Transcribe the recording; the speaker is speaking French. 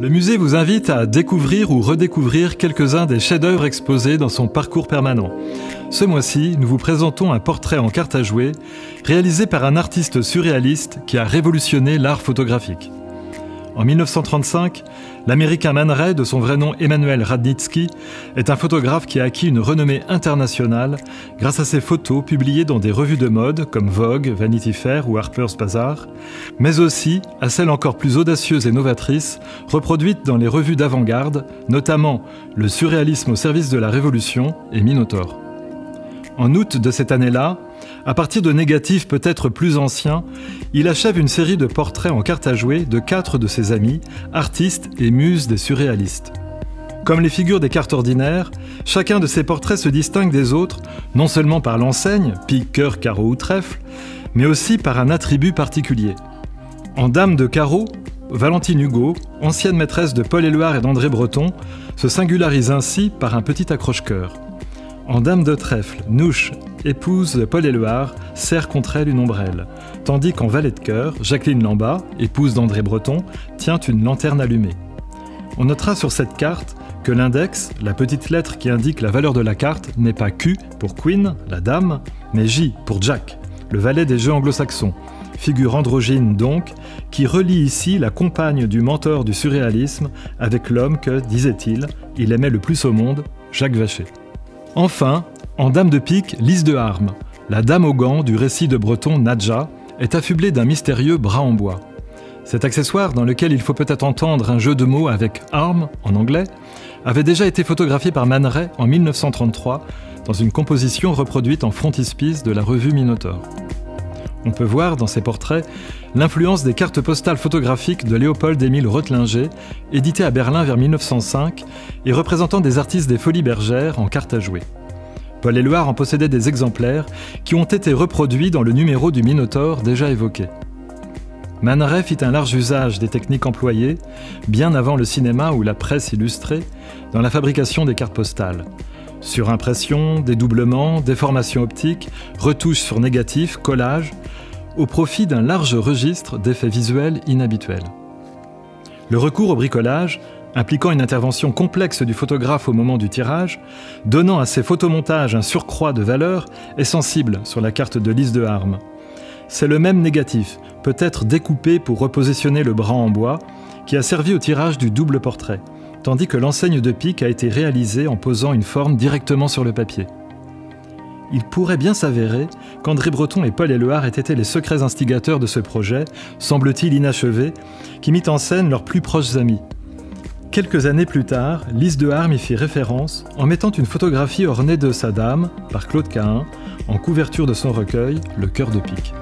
Le musée vous invite à découvrir ou redécouvrir quelques-uns des chefs-d'œuvre exposés dans son parcours permanent. Ce mois-ci, nous vous présentons un portrait en carte à jouer réalisé par un artiste surréaliste qui a révolutionné l'art photographique. En 1935, l'américain Man Ray, de son vrai nom Emmanuel Radnitsky, est un photographe qui a acquis une renommée internationale grâce à ses photos publiées dans des revues de mode comme Vogue, Vanity Fair ou Harper's Bazaar, mais aussi à celles encore plus audacieuses et novatrices reproduites dans les revues d'avant-garde, notamment Le surréalisme au service de la Révolution et Minotaur. En août de cette année-là, à partir de négatifs peut-être plus anciens, il achève une série de portraits en carte à jouer de quatre de ses amis, artistes et muses des surréalistes. Comme les figures des cartes ordinaires, chacun de ces portraits se distingue des autres, non seulement par l'enseigne, pique, cœur, carreau ou trèfle, mais aussi par un attribut particulier. En Dame de carreau, Valentine Hugo, ancienne maîtresse de Paul Éluard et d'André Breton, se singularise ainsi par un petit accroche-cœur. En Dame de trèfle, Nouche, épouse de Paul Éluard, serre contre elle une ombrelle, tandis qu'en Valet de cœur, Jacqueline Lamba, épouse d'André Breton, tient une lanterne allumée. On notera sur cette carte que l'index, la petite lettre qui indique la valeur de la carte, n'est pas Q pour Queen, la dame, mais J pour Jack, le valet des jeux anglo-saxons, figure androgyne donc, qui relie ici la compagne du mentor du surréalisme avec l'homme que, disait-il, il aimait le plus au monde, Jacques Vacher. Enfin, en Dame de pique, Lise de Harme, la dame au gant du récit de breton Nadja, est affublée d'un mystérieux bras en bois. Cet accessoire, dans lequel il faut peut-être entendre un jeu de mots avec arme en anglais, avait déjà été photographié par Man en 1933 dans une composition reproduite en frontispice de la revue Minotaur. On peut voir dans ces portraits l'influence des cartes postales photographiques de Léopold-Émile Reutlinger, édité à Berlin vers 1905 et représentant des artistes des Folies Bergères en cartes à jouer. Paul Éluard en possédait des exemplaires qui ont été reproduits dans le numéro du Minotaure déjà évoqué. Man Ray fit un large usage des techniques employées, bien avant le cinéma ou la presse illustrée, dans la fabrication des cartes postales. Surimpression, dédoublement, déformation optique, retouches sur négatif, collage, au profit d'un large registre d'effets visuels inhabituels. Le recours au bricolage, impliquant une intervention complexe du photographe au moment du tirage, donnant à ces photomontages un surcroît de valeur, est sensible sur la carte de liste de Harme. C'est le même négatif, peut-être découpé pour repositionner le bras en bois, qui a servi au tirage du double portrait, tandis que l'enseigne de pique a été réalisée en posant une forme directement sur le papier il pourrait bien s'avérer qu'André Breton et Paul Éluard aient été les secrets instigateurs de ce projet, semble-t-il inachevé, qui mit en scène leurs plus proches amis. Quelques années plus tard, Lise de Harme y fit référence en mettant une photographie ornée de sa dame, par Claude Cahin, en couverture de son recueil Le cœur de pique.